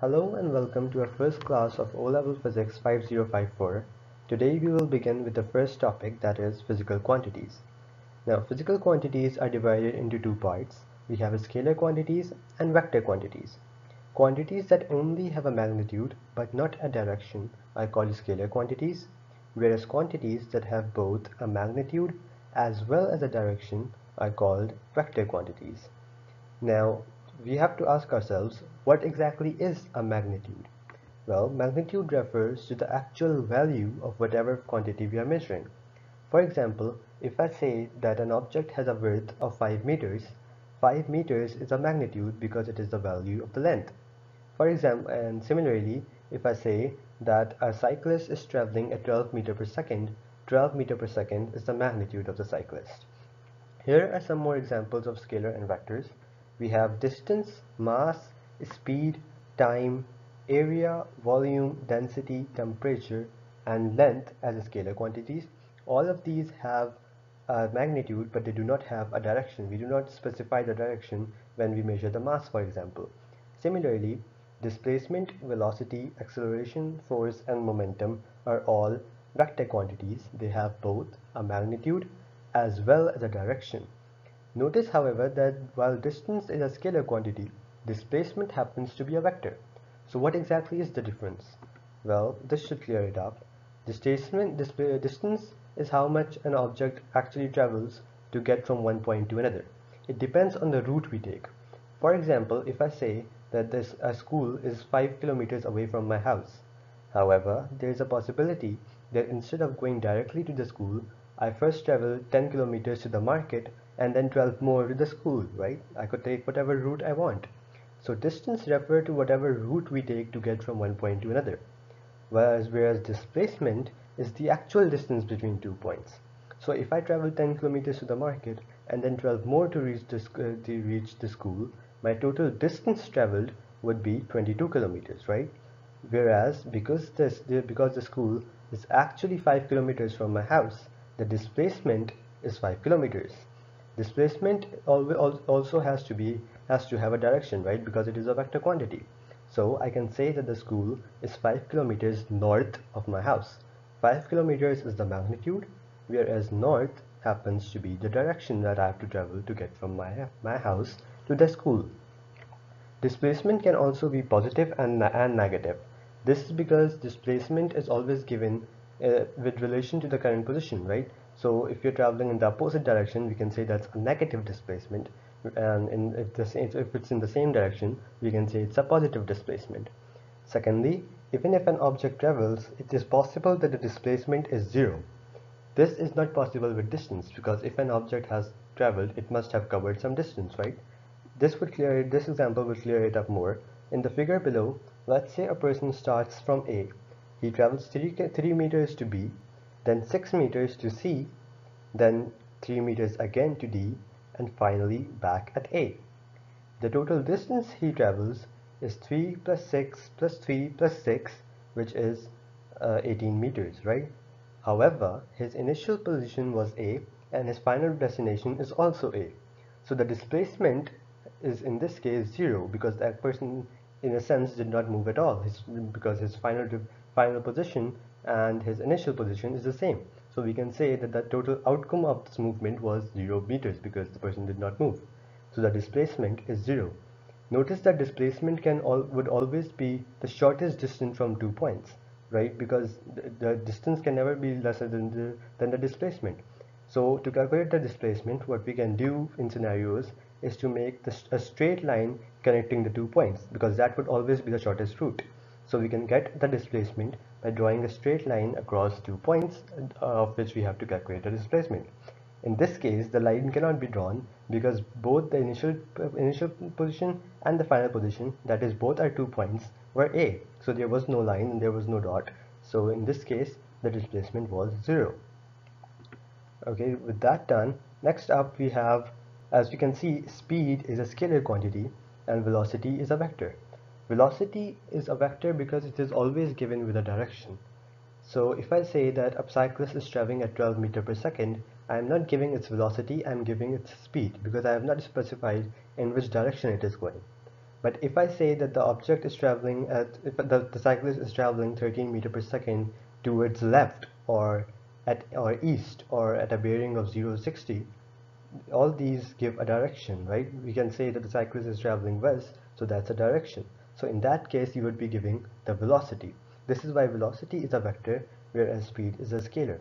Hello and welcome to our first class of O-Level Physics 5054. Today we will begin with the first topic that is physical quantities. Now physical quantities are divided into two parts. We have scalar quantities and vector quantities. Quantities that only have a magnitude but not a direction are called scalar quantities, whereas quantities that have both a magnitude as well as a direction are called vector quantities. Now we have to ask ourselves what exactly is a magnitude? Well, magnitude refers to the actual value of whatever quantity we are measuring. For example, if I say that an object has a width of 5 meters, 5 meters is a magnitude because it is the value of the length. For example, and similarly, if I say that a cyclist is traveling at 12 meter per second, 12 meter per second is the magnitude of the cyclist. Here are some more examples of scalar and vectors we have distance, mass, speed, time, area, volume, density, temperature, and length as scalar quantities. All of these have a magnitude, but they do not have a direction. We do not specify the direction when we measure the mass, for example. Similarly, displacement, velocity, acceleration, force, and momentum are all vector quantities. They have both a magnitude as well as a direction. Notice however that while distance is a scalar quantity, displacement happens to be a vector. So what exactly is the difference? Well, this should clear it up. Displacement, uh, distance is how much an object actually travels to get from one point to another. It depends on the route we take. For example, if I say that this a school is 5 kilometers away from my house. However, there is a possibility that instead of going directly to the school, I first travel 10 kilometers to the market and then 12 more to the school, right? I could take whatever route I want. So distance refer to whatever route we take to get from one point to another. Whereas, whereas displacement is the actual distance between two points. So if I travel 10 kilometers to the market and then 12 more to reach the, uh, to reach the school, my total distance traveled would be 22 kilometers, right? Whereas because this because the school is actually 5 kilometers from my house, the displacement is 5 kilometers displacement also has to be has to have a direction right? Because it is a vector quantity. So I can say that the school is 5 kilometers north of my house. 5 kilometers is the magnitude whereas north happens to be the direction that I have to travel to get from my, my house to the school. Displacement can also be positive and, and negative. This is because displacement is always given uh, with relation to the current position right so if you're traveling in the opposite direction, we can say that's a negative displacement. And in, if, the, if it's in the same direction, we can say it's a positive displacement. Secondly, even if an object travels, it is possible that the displacement is zero. This is not possible with distance because if an object has traveled, it must have covered some distance, right? This would clear it, this example will clear it up more. In the figure below, let's say a person starts from A. He travels 3, 3 meters to B then 6 meters to C, then 3 meters again to D, and finally back at A. The total distance he travels is 3 plus 6 plus 3 plus 6, which is uh, 18 meters, right? However, his initial position was A and his final destination is also A. So the displacement is in this case zero because that person in a sense did not move at all his, because his final final position and his initial position is the same. So we can say that the total outcome of this movement was 0 meters because the person did not move. So the displacement is 0. Notice that displacement can all, would always be the shortest distance from two points, right? Because the, the distance can never be lesser than the, than the displacement. So to calculate the displacement, what we can do in scenarios is to make this, a straight line connecting the two points because that would always be the shortest route. So we can get the displacement by drawing a straight line across two points uh, of which we have to calculate the displacement. In this case, the line cannot be drawn because both the initial uh, initial position and the final position, that is both our two points, were A. So there was no line and there was no dot. So in this case, the displacement was zero. Okay, with that done, next up we have, as we can see, speed is a scalar quantity and velocity is a vector. Velocity is a vector because it is always given with a direction. So if I say that a cyclist is traveling at 12 meter per second, I am not giving its velocity, I am giving its speed because I have not specified in which direction it is going. But if I say that the object is traveling at, if the, the cyclist is traveling 13 meter per second towards left or at or east or at a bearing of 0 60, all these give a direction, right? We can say that the cyclist is traveling west, so that's a direction. So in that case, you would be giving the velocity. This is why velocity is a vector, whereas speed is a scalar.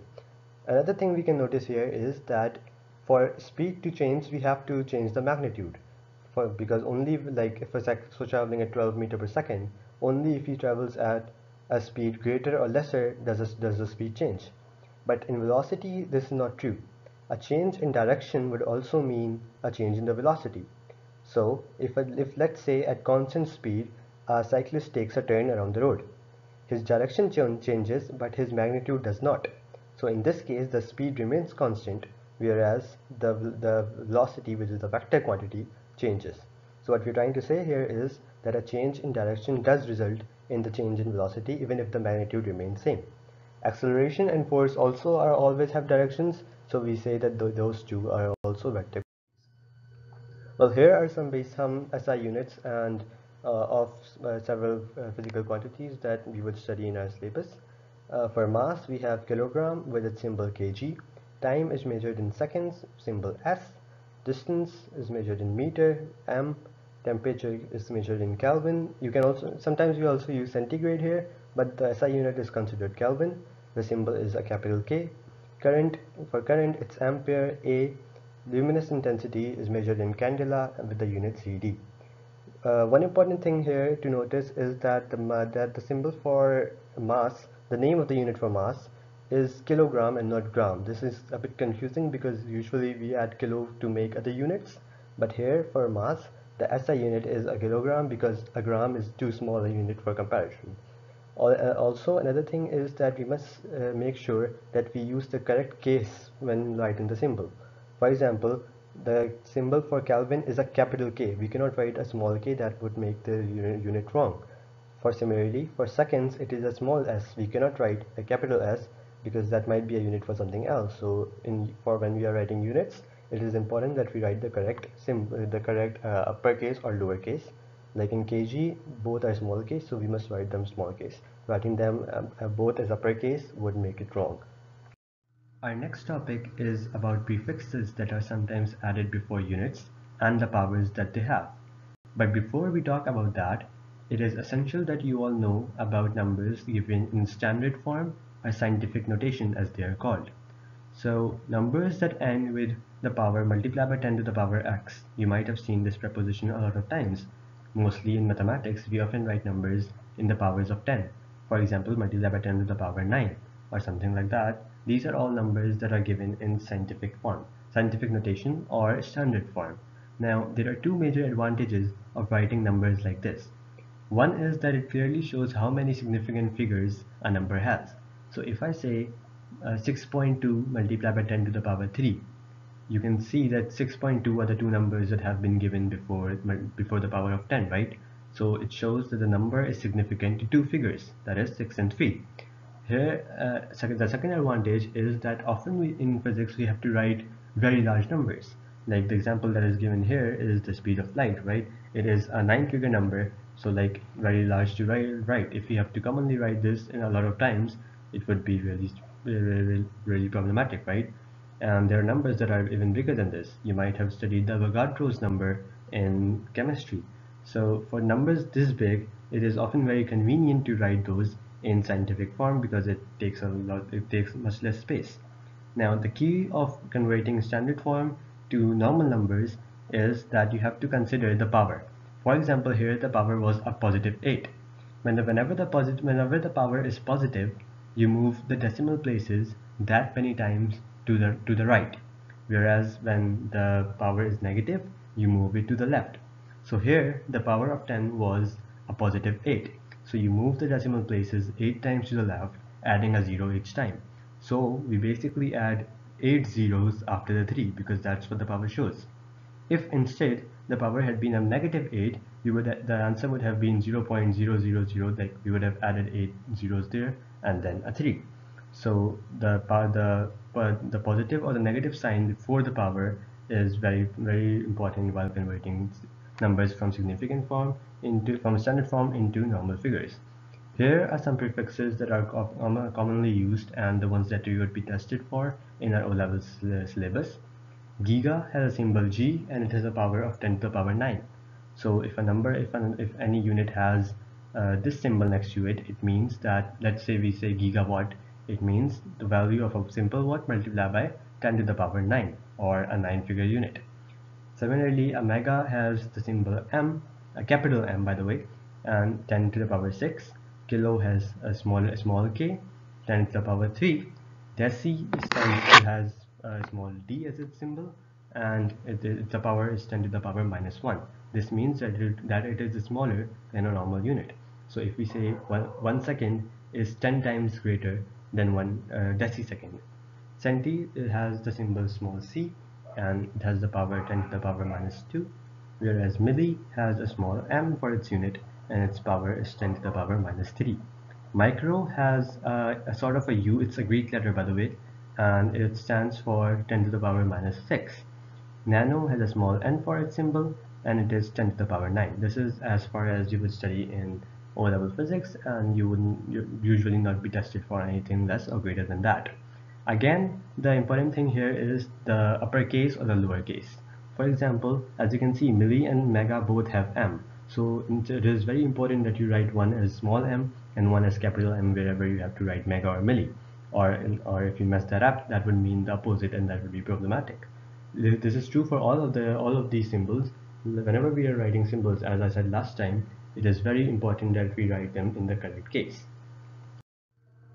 Another thing we can notice here is that for speed to change, we have to change the magnitude for because only like if a so traveling at 12 meter per second only if he travels at a speed greater or lesser does does the speed change but in velocity this is not true a change in direction would also mean a change in the velocity so if, if let's say at constant speed a cyclist takes a turn around the road his direction ch changes but his magnitude does not so in this case the speed remains constant whereas the, the velocity which is the vector quantity changes. So what we're trying to say here is that a change in direction does result in the change in velocity even if the magnitude remains same. Acceleration and force also are always have directions so we say that th those two are also vector. Well here are some base some SI units and of uh, several uh, physical quantities that we would study in our syllabus. Uh, for mass we have kilogram with its symbol kg, time is measured in seconds, symbol s, distance is measured in meter m. Temperature is measured in kelvin. You can also sometimes we also use centigrade here but the SI unit is considered kelvin. The symbol is a capital K. Current for current it's ampere a. Luminous intensity is measured in candela with the unit CD uh, one important thing here to notice is that the that the symbol for mass the name of the unit for mass is kilogram and not gram. This is a bit confusing because usually we add kilo to make other units but here for mass the SI unit is a kilogram because a gram is too small a unit for comparison. Uh, also another thing is that we must uh, make sure that we use the correct case when writing the symbol. For example, the symbol for Kelvin is a capital K. We cannot write a small k that would make the unit wrong. For similarly, for seconds it is a small s. We cannot write a capital S because that might be a unit for something else so in for when we are writing units it is important that we write the correct symbol, the correct uh, uppercase or lowercase like in kg both are small case so we must write them small case writing them um, uh, both as uppercase would make it wrong our next topic is about prefixes that are sometimes added before units and the powers that they have but before we talk about that it is essential that you all know about numbers given in standard form or scientific notation as they are called. So numbers that end with the power multiplied by 10 to the power x. You might have seen this preposition a lot of times. Mostly in mathematics, we often write numbers in the powers of 10. For example, multiplied by 10 to the power 9 or something like that. These are all numbers that are given in scientific form, scientific notation or standard form. Now, there are two major advantages of writing numbers like this. One is that it clearly shows how many significant figures a number has. So if I say uh, 6.2 multiplied by 10 to the power 3, you can see that 6.2 are the two numbers that have been given before before the power of 10, right? So it shows that the number is significant to two figures, that is 6 and 3. Here, uh, the second advantage is that often we, in physics we have to write very large numbers. Like the example that is given here is the speed of light, right? It is a 9 figure number, so like very large to write, write. If we have to commonly write this in a lot of times, it would be really, really, really problematic, right? And there are numbers that are even bigger than this. You might have studied the Avogadro's number in chemistry. So for numbers this big, it is often very convenient to write those in scientific form because it takes a lot, it takes much less space. Now the key of converting standard form to normal numbers is that you have to consider the power. For example, here the power was a positive 8. Whenever the positive, whenever the power is positive, you move the decimal places that many times to the to the right whereas when the power is negative you move it to the left so here the power of 10 was a positive 8 so you move the decimal places 8 times to the left adding a 0 each time. So we basically add 8 zeros after the 3 because that's what the power shows. If instead the power had been a negative 8 we would the answer would have been 0.000 like we would have added 8 zeros there and then a 3 so the the the positive or the negative sign before the power is very very important while converting numbers from significant form into from standard form into normal figures. Here are some prefixes that are commonly used and the ones that you would be tested for in our O-level syllabus. Giga has a symbol G and it has a power of 10 to the power 9. So if a number, if, an, if any unit has uh, this symbol next to it, it means that, let's say we say gigawatt, it means the value of a simple watt multiplied by 10 to the power 9 or a 9 figure unit. Similarly, a mega has the symbol M, a capital M by the way, and 10 to the power 6. Kilo has a small, small k, 10 to the power 3. Deci is has a small d as its symbol, and it, it, the power is 10 to the power minus 1. This means that it, that it is smaller than a normal unit. So if we say one, one second is 10 times greater than one uh, decisecond. Centi has the symbol small c and it has the power 10 to the power minus 2 whereas milli has a small m for its unit and its power is 10 to the power minus 3. Micro has a, a sort of a U, it's a Greek letter by the way, and it stands for 10 to the power minus 6. Nano has a small n for its symbol and it is 10 to the power 9. This is as far as you would study in O-level physics and you would usually not be tested for anything less or greater than that. Again, the important thing here is the uppercase or the lowercase. For example, as you can see, milli and mega both have m. So it is very important that you write one as small m and one as capital M wherever you have to write mega or milli. Or, or if you mess that up, that would mean the opposite and that would be problematic. This is true for all of the all of these symbols. Whenever we are writing symbols, as I said last time, it is very important that we write them in the correct case.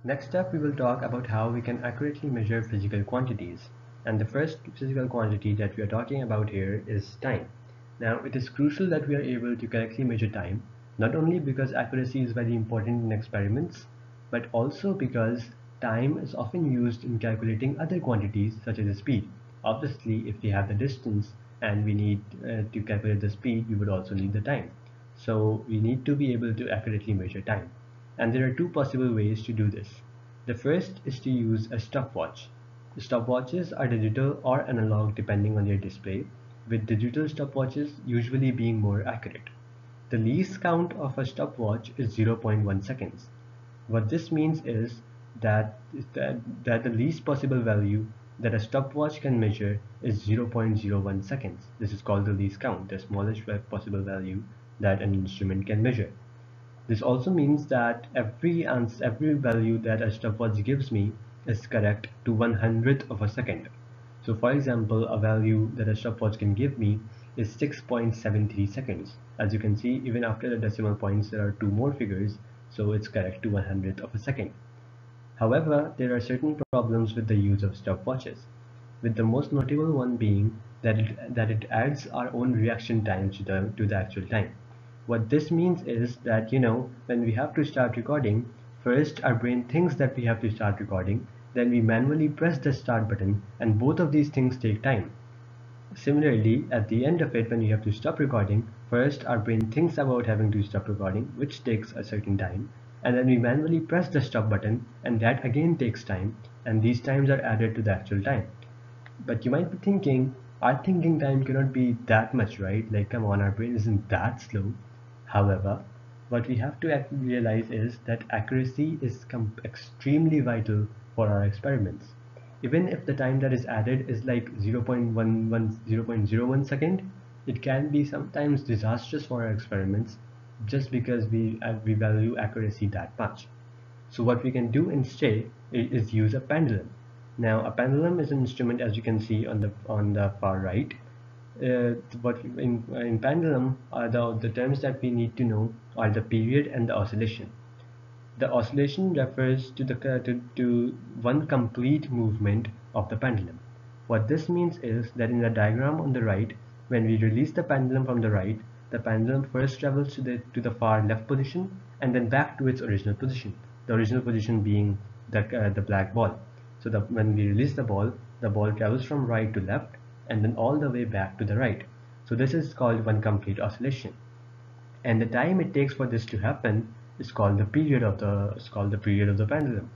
Next up, we will talk about how we can accurately measure physical quantities. And the first physical quantity that we are talking about here is time. Now it is crucial that we are able to correctly measure time, not only because accuracy is very important in experiments, but also because time is often used in calculating other quantities such as the speed. Obviously, if we have the distance and we need uh, to calculate the speed, we would also need the time. So we need to be able to accurately measure time. And there are two possible ways to do this. The first is to use a stopwatch. Stopwatches are digital or analog depending on their display with digital stopwatches usually being more accurate. The least count of a stopwatch is 0.1 seconds. What this means is that, that, that the least possible value that a stopwatch can measure is 0.01 seconds. This is called the least count, the smallest possible value that an instrument can measure. This also means that every every value that a stopwatch gives me is correct to one hundredth of a second. So for example, a value that a stopwatch can give me is 6.73 seconds. As you can see, even after the decimal points, there are two more figures, so it's correct to 100th of a second. However, there are certain problems with the use of stopwatches, with the most notable one being that it, that it adds our own reaction time to the, to the actual time. What this means is that, you know, when we have to start recording, first our brain thinks that we have to start recording, then we manually press the start button and both of these things take time. Similarly, at the end of it when you have to stop recording, first our brain thinks about having to stop recording which takes a certain time and then we manually press the stop button and that again takes time and these times are added to the actual time. But you might be thinking, our thinking time cannot be that much right, like come on our brain isn't that slow. However, what we have to realize is that accuracy is extremely vital for our experiments. Even if the time that is added is like 0.11, 0.01 second, it can be sometimes disastrous for our experiments just because we, uh, we value accuracy that much. So what we can do instead is use a pendulum. Now a pendulum is an instrument as you can see on the on the far right. Uh, what in, in pendulum are the, the terms that we need to know are the period and the oscillation. The oscillation refers to, the, to, to one complete movement of the pendulum. What this means is that in the diagram on the right, when we release the pendulum from the right, the pendulum first travels to the, to the far left position and then back to its original position. The original position being the, uh, the black ball. So the, when we release the ball, the ball travels from right to left and then all the way back to the right. So this is called one complete oscillation. And the time it takes for this to happen is called the period of the is called the period of the pendulum.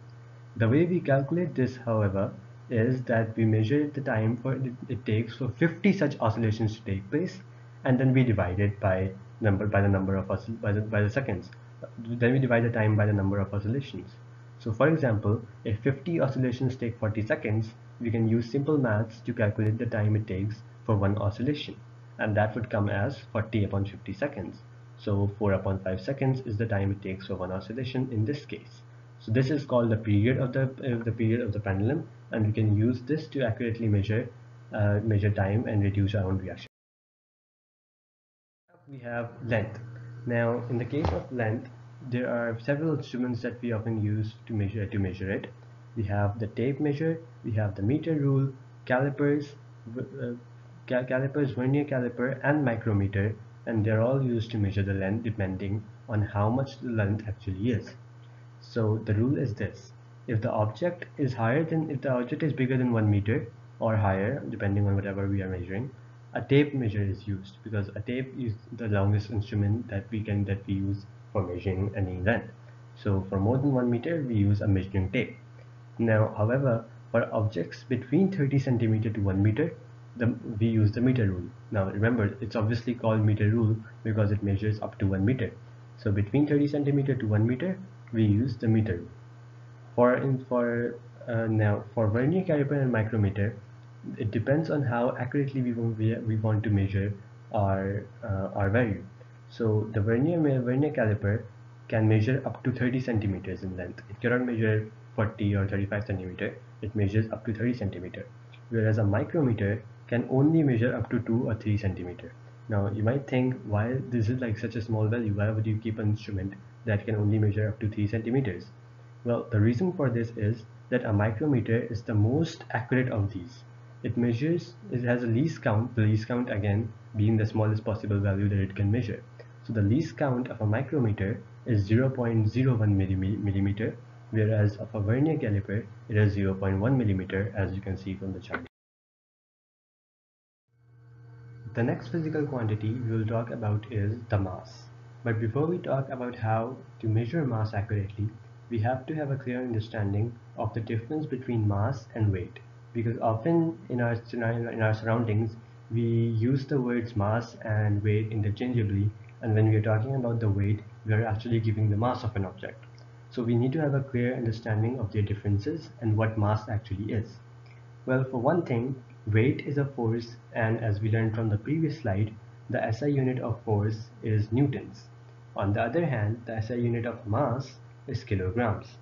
The way we calculate this, however, is that we measure the time for it, takes for 50 such oscillations to take place and then we divide it by number by the number of by the, by the seconds then we divide the time by the number of oscillations so for example if 50 oscillations take 40 seconds we can use simple maths to calculate the time it takes for one oscillation and that would come as 40 upon 50 seconds. So 4 upon 5 seconds is the time it takes for one oscillation in this case. So this is called the period of the uh, the period of the pendulum and we can use this to accurately measure uh, measure time and reduce our own reaction. We have length. Now in the case of length there are several instruments that we often use to measure to measure it we have the tape measure we have the meter rule calipers uh, calipers vernier caliper and micrometer and they're all used to measure the length depending on how much the length actually is. So the rule is this. If the object is higher than if the object is bigger than one meter or higher depending on whatever we are measuring a tape measure is used because a tape is the longest instrument that we can that we use for measuring any length. So for more than one meter we use a measuring tape now however for objects between 30 centimeter to 1 meter the, we use the meter rule. Now remember it's obviously called meter rule because it measures up to 1 meter. So between 30 centimeter to 1 meter we use the meter rule. For in for uh, now for vernier caliper and micrometer it depends on how accurately we want, we, we want to measure our uh, our value. So the vernier vernier caliper can measure up to 30 centimeters in length. It cannot measure 40 or 35 centimeter it measures up to 30 centimeter whereas a micrometer can only measure up to 2 or 3 centimeter. Now you might think why this is like such a small value? Why would you keep an instrument that can only measure up to 3 centimeters? Well the reason for this is that a micrometer is the most accurate of these. It measures it has a least count the least count again being the smallest possible value that it can measure. So the least count of a micrometer is 0.01 millimeter whereas of a vernier caliper it is 0.1 millimeter as you can see from the chart. The next physical quantity we will talk about is the mass. But before we talk about how to measure mass accurately we have to have a clear understanding of the difference between mass and weight. Because often in our in our surroundings we use the words mass and weight interchangeably and when we are talking about the weight we are actually giving the mass of an object so we need to have a clear understanding of their differences and what mass actually is. Well for one thing weight is a force and as we learned from the previous slide the SI unit of force is newtons. On the other hand the SI unit of mass is kilograms.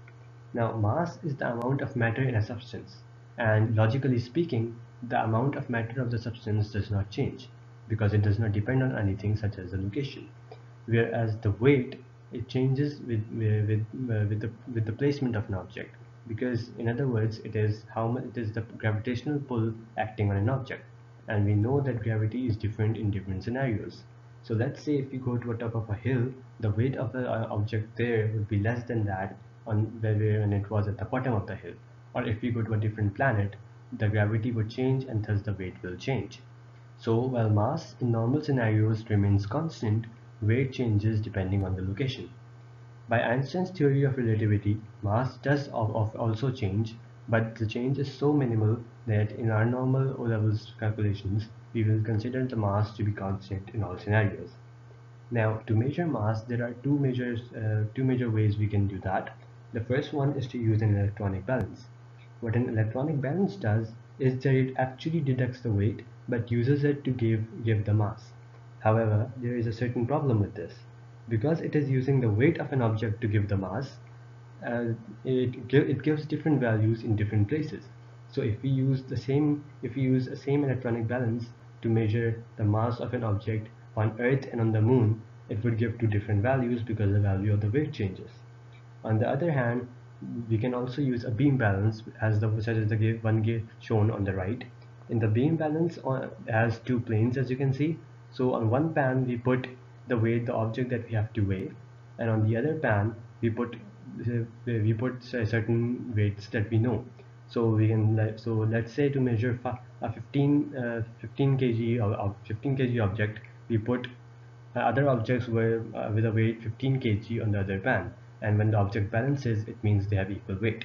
Now mass is the amount of matter in a substance and logically speaking the amount of matter of the substance does not change because it does not depend on anything such as the location. Whereas the weight it changes with with uh, with the with the placement of an object. Because in other words it is how much it is the gravitational pull acting on an object. And we know that gravity is different in different scenarios. So let's say if you go to the top of a hill the weight of the uh, object there would be less than that on when it was at the bottom of the hill. Or if we go to a different planet the gravity would change and thus the weight will change. So while mass in normal scenarios remains constant weight changes depending on the location. By Einstein's theory of relativity mass does also change but the change is so minimal that in our normal O-levels calculations we will consider the mass to be constant in all scenarios. Now to measure mass there are two measures uh, two major ways we can do that. The first one is to use an electronic balance. What an electronic balance does is that it actually deducts the weight but uses it to give, give the mass. However, there is a certain problem with this. Because it is using the weight of an object to give the mass, uh, it, it gives different values in different places. So if we use the same if we use the same electronic balance to measure the mass of an object on Earth and on the Moon, it would give two different values because the value of the weight changes. On the other hand, we can also use a beam balance as the such as the one shown on the right in the beam balance on, has two planes as you can see so on one pan we put the weight the object that we have to weigh. And on the other pan we put we put certain weights that we know. So we can so let's say to measure a 15 uh, 15 kg of 15 kg object we put uh, other objects were uh, with a weight 15 kg on the other pan. And when the object balances it means they have equal weight.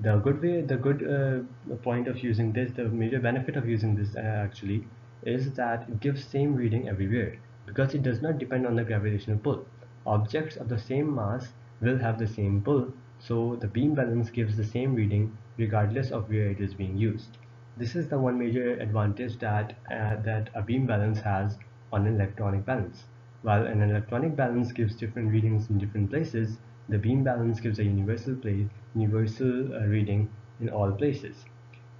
The good way the good uh, point of using this the major benefit of using this uh, actually is that it gives same reading everywhere because it does not depend on the gravitational pull. Objects of the same mass will have the same pull, so the beam balance gives the same reading regardless of where it is being used. This is the one major advantage that, uh, that a beam balance has on an electronic balance. While an electronic balance gives different readings in different places, the beam balance gives a universal place, universal uh, reading in all places.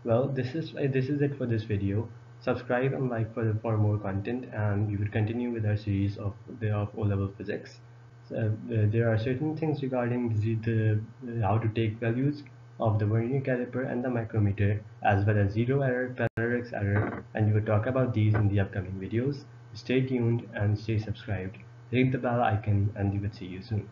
Well, this is uh, this is it for this video. Subscribe and like for, for more content, and we will continue with our series of the of O-level physics. So, uh, there are certain things regarding the, the how to take values of the vernier caliper and the micrometer as well as zero error, parallax error and we will talk about these in the upcoming videos. Stay tuned and stay subscribed. Hit the bell icon and we will see you soon.